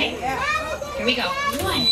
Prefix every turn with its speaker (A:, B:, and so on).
A: Okay? Here we go. One,